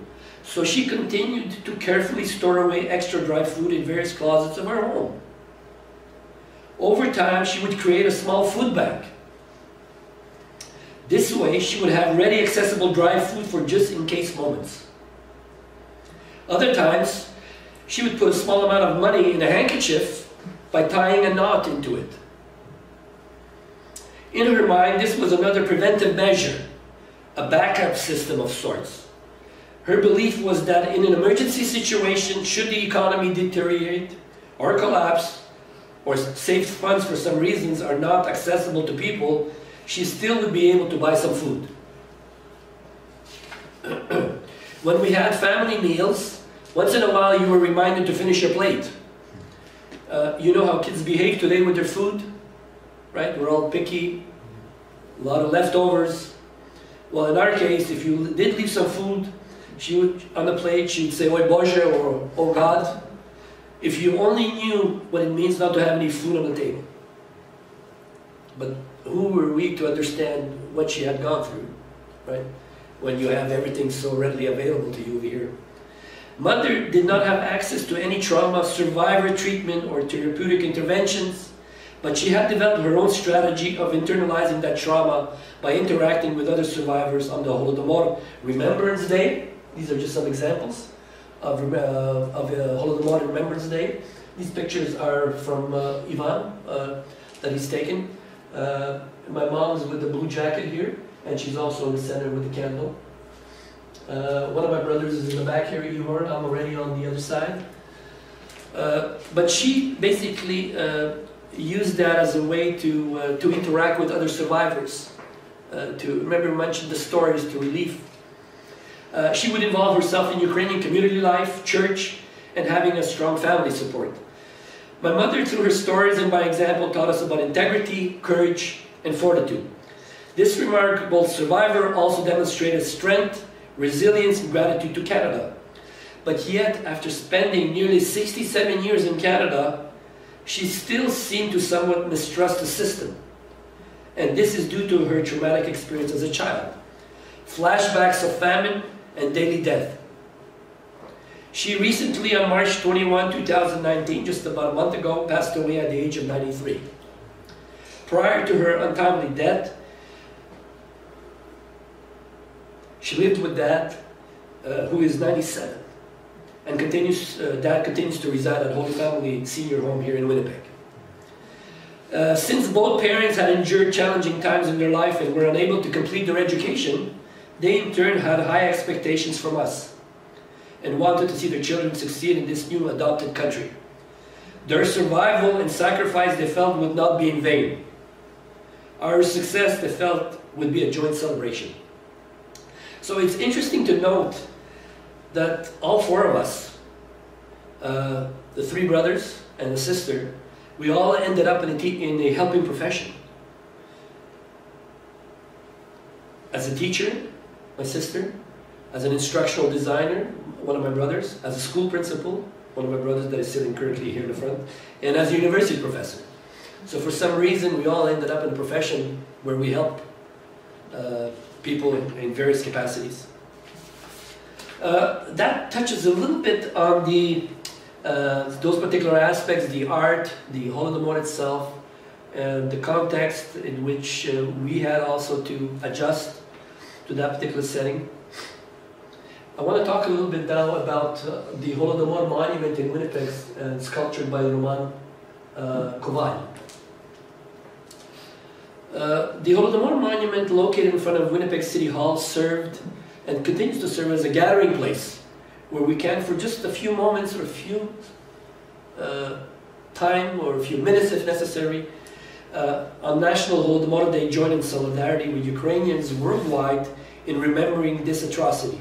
So she continued to carefully store away extra dry food in various closets of her home. Over time, she would create a small food bank. This way, she would have ready accessible dry food for just in case moments. Other times, she would put a small amount of money in a handkerchief by tying a knot into it. In her mind, this was another preventive measure, a backup system of sorts. Her belief was that in an emergency situation, should the economy deteriorate or collapse, or saved funds for some reasons are not accessible to people, she still would be able to buy some food. <clears throat> when we had family meals, once in a while you were reminded to finish your plate. Uh, you know how kids behave today with their food? Right? We're all picky, a lot of leftovers. Well, in our case, if you did leave some food, she would on the plate, she would say, Oi Boże, or Oh God. If you only knew what it means not to have any food on the table. But who were we to understand what she had gone through, right? When you have everything so readily available to you here. Mother did not have access to any trauma survivor treatment or therapeutic interventions, but she had developed her own strategy of internalizing that trauma by interacting with other survivors on the Holodomor Remembrance Day. These are just some examples of, uh, of uh, Holodomor Remembrance Day. These pictures are from uh, Ivan uh, that he's taken. Uh, my mom's with the blue jacket here, and she's also in the center with the candle. Uh, one of my brothers is in the back here, Igor. I'm already on the other side. Uh, but she basically used that as a way to, to interact with other survivors. To remember, mention the stories to relief. Uh, she would involve herself in Ukrainian community life, church, and having a strong family support. My mother, through her stories and by example, taught us about integrity, courage, and fortitude. This remarkable survivor also demonstrated strength, resilience, and gratitude to Canada. But yet, after spending nearly 67 years in Canada, she still seemed to somewhat mistrust the system. And this is due to her traumatic experience as a child. Flashbacks of famine and daily death. She recently, on March 21, 2019, just about a month ago, passed away at the age of 93. Prior to her untimely death, she lived with dad, uh, who is 97, and continues, uh, dad continues to reside at Holy Family Senior Home here in Winnipeg. Uh, since both parents had endured challenging times in their life and were unable to complete their education, they in turn had high expectations from us and wanted to see their children succeed in this new adopted country. Their survival and sacrifice they felt would not be in vain. Our success they felt would be a joint celebration. So it's interesting to note that all four of us, uh, the three brothers and the sister, we all ended up in a, in a helping profession. As a teacher, my sister, as an instructional designer, one of my brothers, as a school principal, one of my brothers that is sitting currently here in the front, and as a university professor. So for some reason, we all ended up in a profession where we help uh, people in, in, various capacities. Uh, that touches a little bit on the uh, those particular aspects, the art, the Holodomor itself, and the context in which uh, we had also to adjust to that particular setting. I want to talk a little bit now about uh, the Holodomor monument in Winnipeg, and sculptured by Roman uh, Koval. Uh, the Holodomor monument, located in front of Winnipeg City Hall, served and continues to serve as a gathering place where we can, for just a few moments or a few uh, time or a few minutes if necessary, uh, on National Holodomor Day, join in solidarity with Ukrainians worldwide in remembering this atrocity,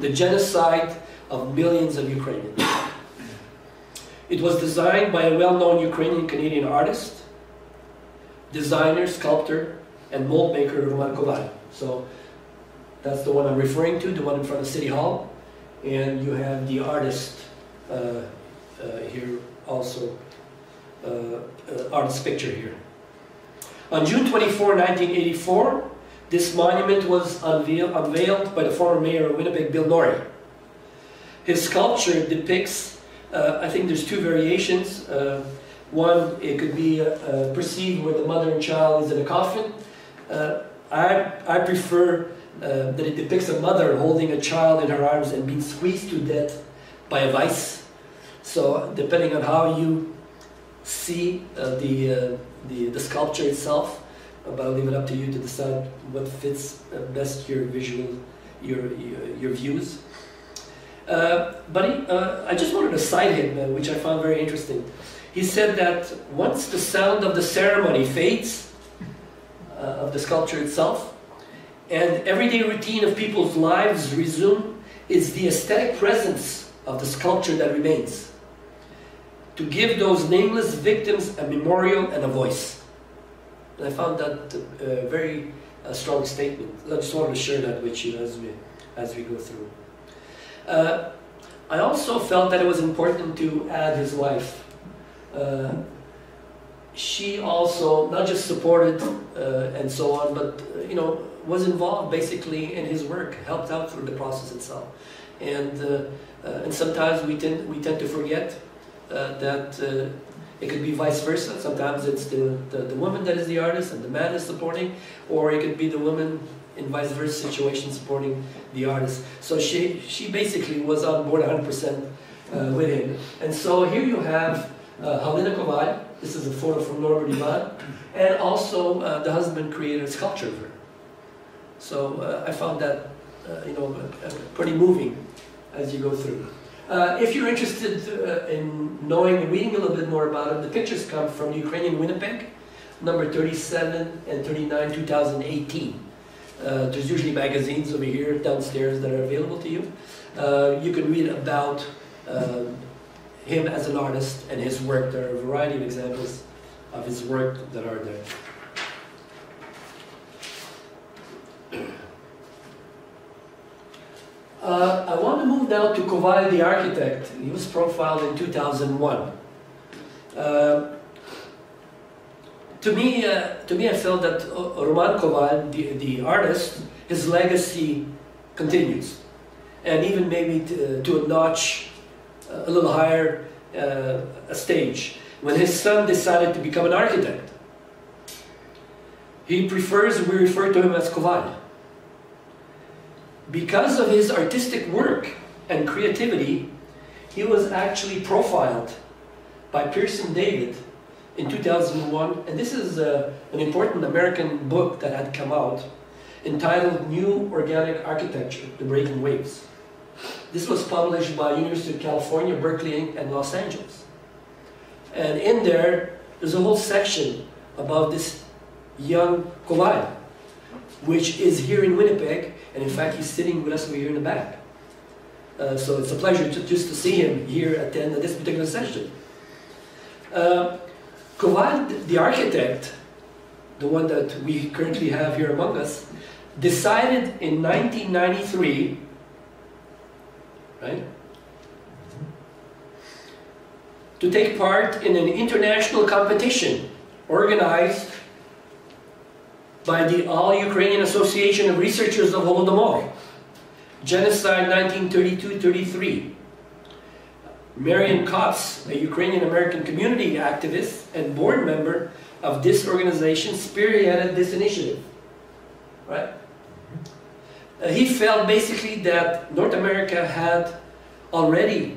the genocide of millions of Ukrainians. It was designed by a well-known Ukrainian-Canadian artist, designer, sculptor, and mold maker Roman Koval. So that's the one I'm referring to, the one in front of City Hall. And you have the artist uh, uh, here also, uh, uh picture here. On June 24, 1984, this monument was unveil unveiled by the former mayor of Winnipeg, Bill Norrie. His sculpture depicts, uh, I think there's two variations. Uh, one, it could be uh, perceived where the mother and child is in a coffin. I, I prefer uh, that it depicts a mother holding a child in her arms and being squeezed to death by a vice. So depending on how you see uh, the, uh, the, the sculpture itself, but I'll leave it up to you to decide what fits uh, best your visual, your, your, your views. but he, I just wanted to cite him, which I found very interesting. He said that once the sound of the ceremony fades, of the sculpture itself, and everyday routine of people's lives resume, it's the aesthetic presence of the sculpture that remains. To give those nameless victims a memorial and a voice. And I found that a uh, very uh, strong statement. I just wanted to share that with you as we, as we go through. Uh, I also felt that it was important to add his wife. Uh, she also not just supported uh, and so on, but you know was involved basically in his work, helped out through the process itself. And, uh, and sometimes we tend, we tend to forget that uh, it could be vice versa. Sometimes it's the, the, the, woman that is the artist and the man is supporting, or it could be the woman in vice versa situation supporting the artist. So she, she basically was on board 100% uh, with him. And so here you have uh, Halina Koval, this is a photo from Norbert Ivan, and also uh, the husband created a sculpture of her. So uh, I found that, uh, you know, uh, pretty moving as you go through. Uh, if you're interested uh, in knowing and reading a little bit more about it, the pictures come from the Ukrainian Winnipeg, number 37 and 39, 2018. Uh, there's usually magazines over here downstairs that are available to you. you can read about um, him as an artist and his work. There are a variety of examples of his work that are there. Uh, I want to move now to Koval the architect. He was profiled in 2001. Uh, to me, uh, to me, I felt that uh, Roman Koval, the, the artist, his legacy continues, and even maybe to, to a notch, uh, a little higher, uh, a stage. When his son decided to become an architect, he prefers we refer to him as Koval because of his artistic work and creativity, he was actually profiled by Pearson David in 2001. And this is uh, an important American book that had come out entitled New Organic Architecture, The Breaking Waves. This was published by University of California, Berkeley, and Los Angeles. And in there, there's a whole section about this young Koval, which is here in Winnipeg, and in fact, he's sitting with us over here in the back. Uh, so it's a pleasure to, just to see him here attend this particular session. Uh, Koval, the architect, the one that we currently have here among us, decided in 1993 right? To take part in an international competition organized by the All Ukrainian Association of Researchers of Holodomor, Genocide 1932-33. Marion Kotz, a Ukrainian American community activist and board member of this organization, spearheaded this initiative. Right? Uh, he felt basically that North America had already,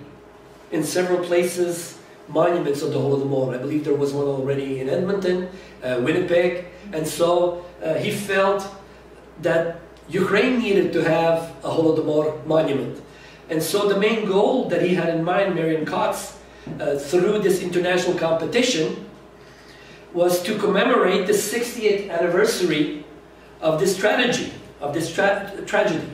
in several places, monuments of the Holodomor. I believe there was one already in Edmonton, uh, Winnipeg, and so uh, he felt that Ukraine needed to have a Holodomor monument. And so the main goal that he had in mind, Marion Kotz, uh, through this international competition, was to commemorate the 60th anniversary of this tragedy, of this tra tragedy.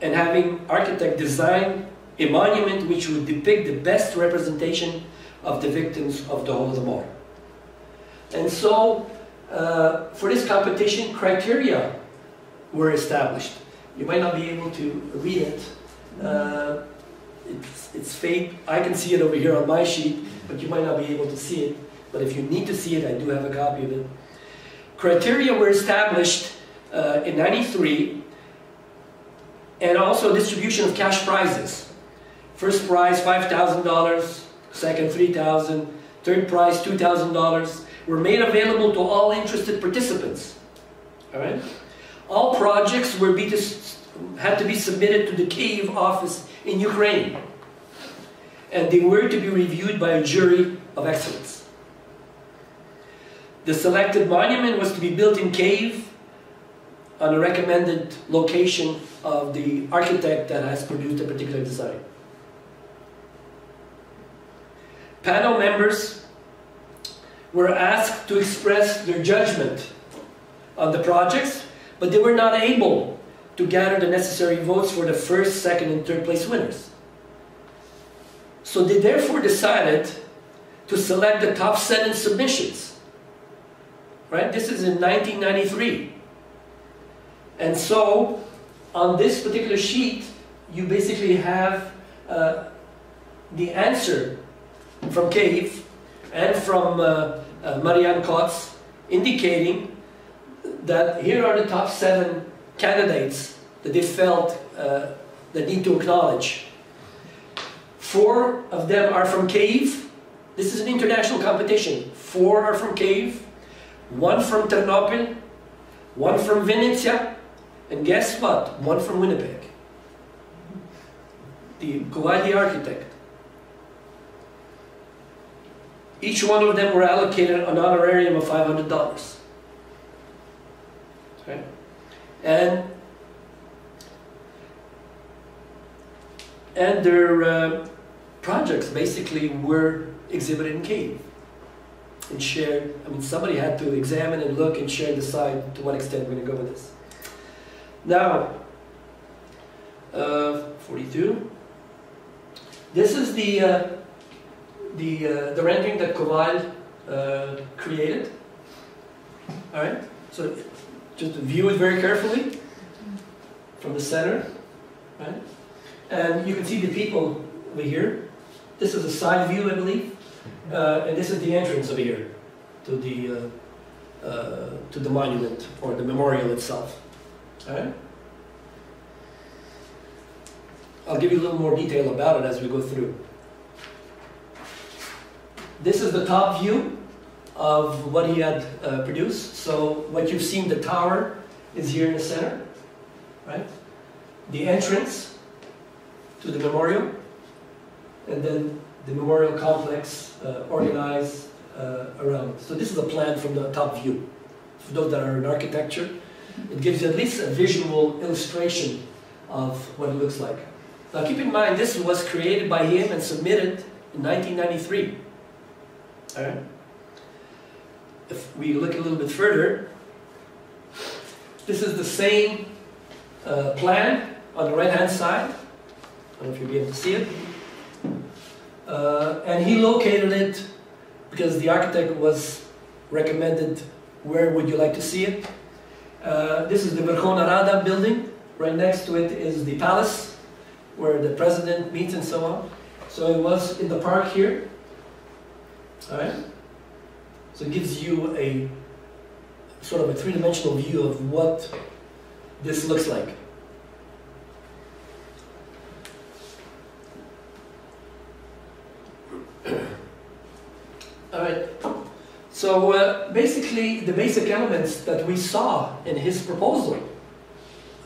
And having architect design a monument which would depict the best representation of the victims of the Holodomor. And so, uh, for this competition, criteria were established. You might not be able to read it. Uh, it's, it's faint. I can see it over here on my sheet, but you might not be able to see it. But if you need to see it, I do have a copy of it. Criteria were established uh, in 93 and also distribution of cash prizes. First prize, $5,000, second, $3,000, third prize, $2,000 were made available to all interested participants. All right? All projects were be had to be submitted to the Kyiv office in Ukraine. And they were to be reviewed by a jury of excellence. The selected monument was to be built in Kyiv on a recommended location of the architect that has produced a particular design. Panel members were asked to express their judgment on the projects, but they were not able to gather the necessary votes for the first, second, and third place winners. So they therefore decided to select the top seven submissions. Right? This is in 1993. And so, on this particular sheet, you basically have uh, the answer from Kyiv and from uh, uh, Marianne Kotz indicating that here are the top seven candidates that they felt uh, that need to acknowledge. Four of them are from Kyiv. This is an international competition. Four are from Kyiv, one from Ternopil, one from Vinnytsia, and guess what? One from Winnipeg. The Kowaldi architect. Each one of them were allocated an honorarium of $500. Okay? And and their uh, projects basically were exhibited in Kyiv and shared. I mean, somebody had to examine and look and share and decide to what extent we're going to go with this. Now, uh, 42. This is the uh, the, uh, the rendering that Koval uh, created. All right, so just view it very carefully from the center, right? And you can see the people over here. This is a side view, I believe, uh, and this is the entrance over here to the uh, uh, to the monument or the memorial itself. All right. I'll give you a little more detail about it as we go through. This is the top view of what he had uh, produced. So what you've seen, the tower is here in the center, right? The entrance to the memorial, and then the memorial complex uh, organized uh, around. So this is a plan from the top view. For those that are in architecture, it gives you at least a visual illustration of what it looks like. Now keep in mind, this was created by him and submitted in 1993. If we look a little bit further, this is the same uh, plan on the right-hand side. I don't know if you'll be able to see it. Uh, and he located it because the architect was recommended where would you like to see it. Uh, this is the Verkhovna Rada building. Right next to it is the palace. where the president meets and so on. So it was in the park here. All right. So it gives you a sort of a three-dimensional view of what this looks like. <coughs> All right. So uh, basically, the basic elements that we saw in his proposal,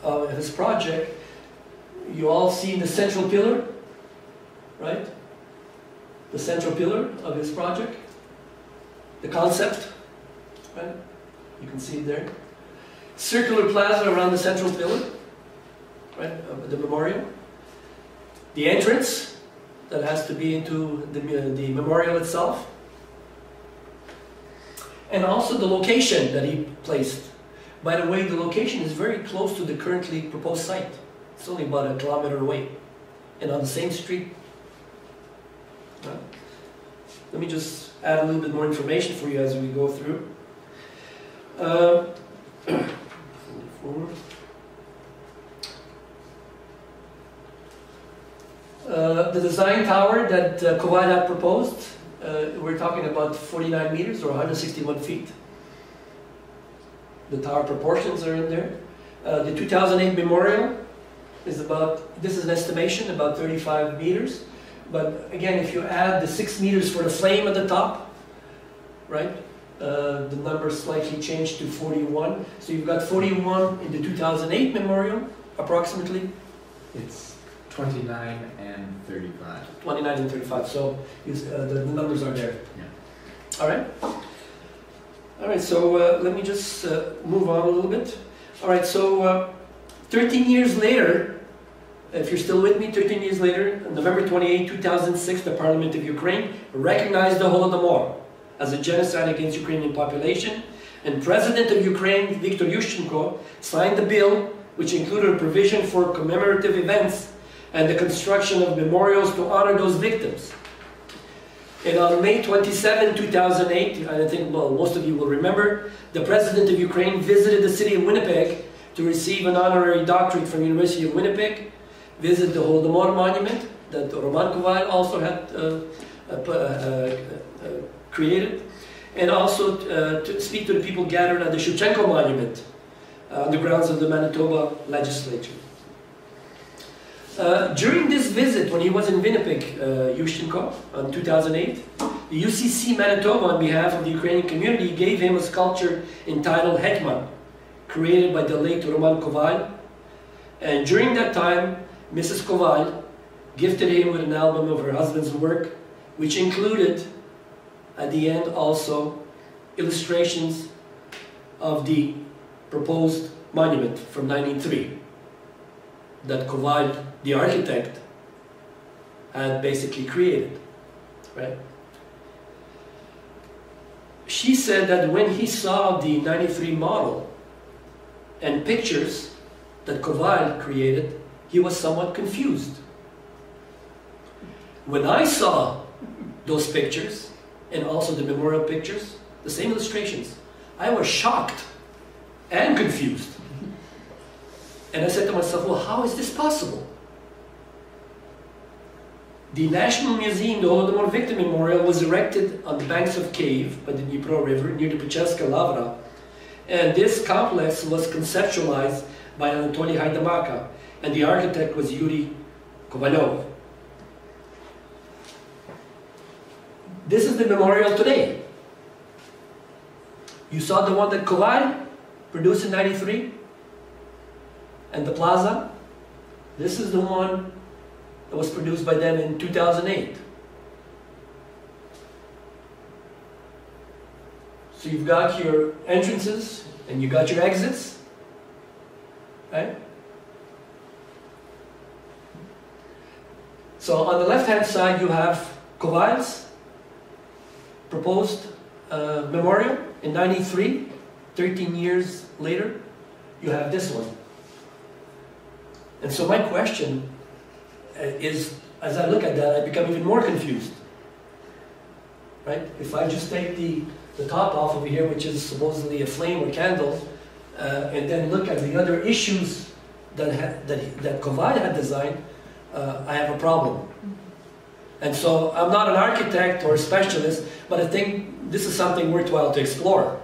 uh, his project, you all see the central pillar, right? The central pillar of his project, the concept, right? You can see it there. Circular plaza around the central pillar, right? Of the memorial. The entrance that has to be into the, uh, the memorial itself and also the location that he placed. By the way, the location is very close to the currently proposed site. It's only about a kilometer away, and on the same street. Let me just add a little bit more information for you as we go through. Uh, <clears throat> uh, the design tower that uh, proposed uh, we're talking about 49 meters or 161 feet. The tower proportions are in there. Uh, the 2008 memorial is about, this is an estimation, about 35 meters. But again, if you add the 6 meters for the flame at the top, right, uh, the number slightly changed to 41. So you've got 41 in the 2008 memorial, approximately. It's 29 and 35. 29 and 35, so uh, the, the numbers are there. Yeah. All right? All right, so uh, let me just uh, move on a little bit. All right, so uh, 13 years later, if you're still with me, 13 years later, November 28, 2006, the Parliament of Ukraine recognized the Holodomor as a genocide against Ukrainian population, and President of Ukraine, Viktor Yushchenko, signed the bill which included a provision for commemorative events and the construction of memorials to honor those victims. And on May 27, 2008, I think well, most of you will remember, the President of Ukraine visited the city of Winnipeg to receive an honorary doctorate from University of Winnipeg, visit the Holodomor monument that Roman Koval also had uh, uh, uh, created, and also to speak to the people gathered at the Shevchenko monument on the grounds of the Manitoba legislature. Uh, during this visit, when he was in Winnipeg, uh, Yushchenko, in 2008, the UCC Manitoba, on behalf of the Ukrainian community, gave him a sculpture entitled Hetman, created by the late Roman Koval. And during that time, Mrs. Koval gifted him with an album of her husband's work, which included, at the end also, illustrations of the proposed monument from 1903 that Koval the architect had basically created, right? She said that when he saw the 93 model and pictures that Koval created, he was somewhat confused. When I saw those pictures, and also the memorial pictures, the same illustrations, I was shocked and confused. And I said to myself, well, how is this possible? The National Museum, the Holodomor Victim Memorial, was erected on the banks of Kiev by the Dnipro River near the Pechersk Lavra. And this complex was conceptualized by Anatoly Haidamaka, and the architect was Yuri Kovalov. This is the memorial today. You saw the one that Koval produced in 93? And the plaza? This is the one that was produced by them in 2008. So you've got your entrances and you got your exits, right? So on the left-hand side you have Koval's proposed uh, memorial in 93, 13 years later, you have this one. And so my question uh, is, as I look at that, I become even more confused. Right? If I just take the, the top off over here, which is supposedly a flame or candle, uh, and then look at the other issues that, ha- that, that Koval had designed, uh, I have a problem. And so I'm not an architect or a specialist, but I think this is something worthwhile to explore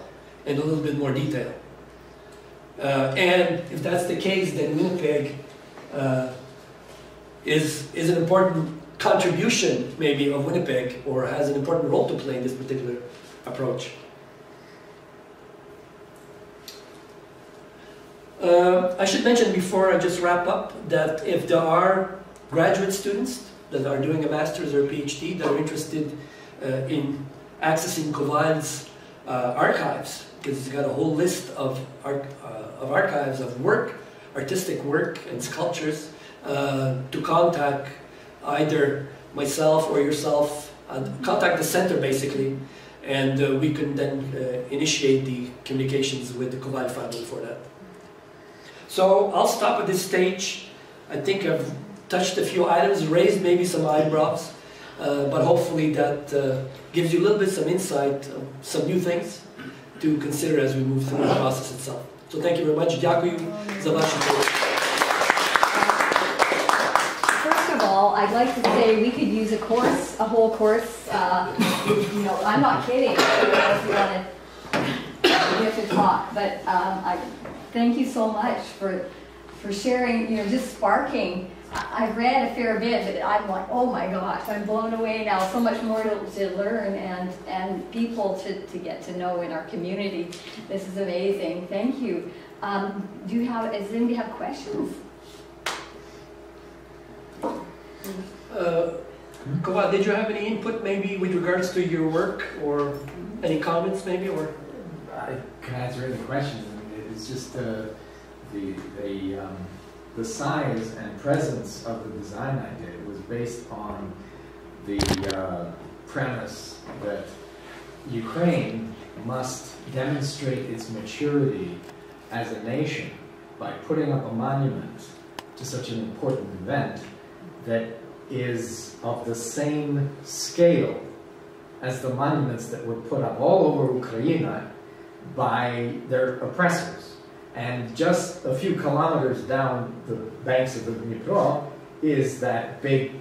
in a little bit more detail. Uh, and if that's the case, then Winnipeg uh, is, is an important contribution, maybe, of Winnipeg, or has an important role to play in this particular approach. Uh, I should mention before I just wrap up that if there are graduate students that are doing a master's or a PhD that are interested uh, in accessing Koval's uh, archives, because it's got a whole list of, uh, of archives of work, artistic work and sculptures, uh, to contact either myself or yourself, uh, contact the center basically, and uh, we can then uh, initiate the communications with the Koval family for that. So I'll stop at this stage. I think I've touched a few items, raised maybe some eyebrows, uh, but hopefully that uh, gives you a little bit some insight, uh, some new things to consider as we move through the process itself. So thank you very much. Дякую за вашу увагу. First of all, I'd like to say we could use a course, a whole course. Uh, you know, I'm not kidding. If you want to, we have to talk, but um, I thank you so much for for sharing. You know, just sparking. I, I've read a fair bit, but I'm like, oh my gosh, I'm blown away now. So much more to, to learn and and people to, to get to know in our community. This is amazing. Thank you. Um, do you have? Does anybody have questions? Uh, Koval, did you have any input maybe with regards to your work or any comments maybe or? I can answer any questions. I mean, it's just uh, the the um, the size and presence of the design I did was based on the uh, premise that Ukraine must demonstrate its maturity as a nation by putting up a monument to such an important event that is of the same scale as the monuments that were put up all over Ukraine by their oppressors. And just a few kilometers down the banks of the Dnipro is that big,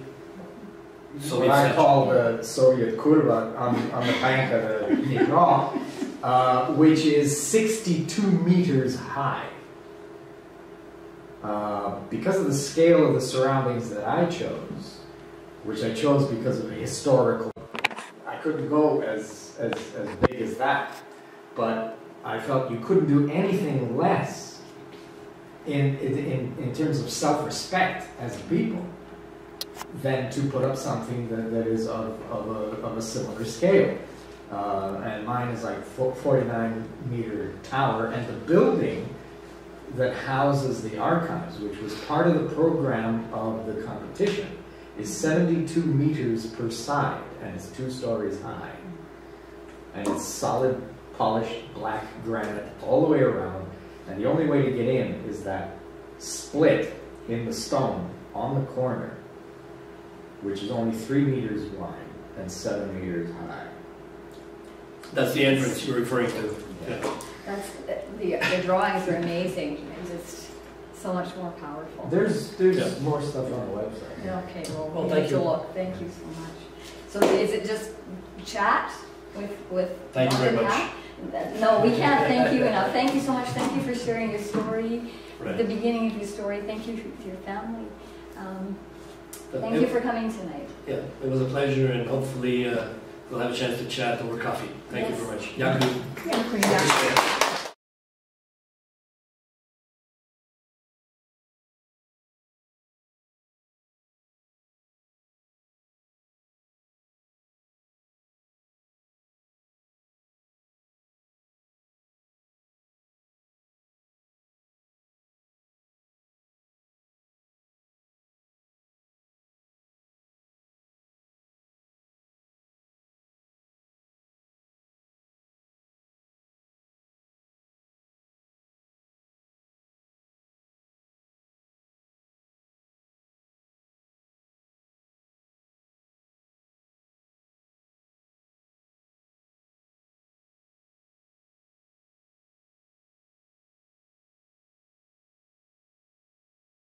Soviet what I call the Soviet kurva on, on the bank of the Dnipro, uh, which is 62 meters high. Uh, because of the scale of the surroundings that I chose, which I chose because of the historical, I couldn't go as, as, as big as that, but I felt you couldn't do anything less in, in, in terms of self-respect as a people than to put up something that, that is of, of, a, of a similar scale. Uh, and mine is like 49 meter tower, and the building that houses the archives, which was part of the program of the competition, is 72 meters per side, and it's two stories high. And it's solid, polished black granite all the way around, and the only way to get in is that split in the stone on the corner, which is only three meters wide and seven meters high. That's the entrance you're referring to. Yeah. That's, the, the drawings are amazing and just so much more powerful. There's there's Yeah. more stuff on the website. Okay, well, Well, we thank need to you. look. Thank you so much. So is it just chat with, with? Thank you very much. and Dad? no, we can't thank you enough. Thank you so much. Thank you for sharing your story, right. the beginning of your story. Thank you to your family. Um, thank it, you for coming tonight. Yeah, it was a pleasure, and hopefully uh, we'll have a chance to chat over coffee. Thank yes. you very much. Yaku. Yaku. Yaku.